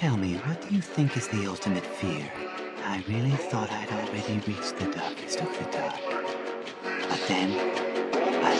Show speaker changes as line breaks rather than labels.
Tell me, what do you think is the ultimate fear? I really thought I'd already reached the darkest of the dark. But then, I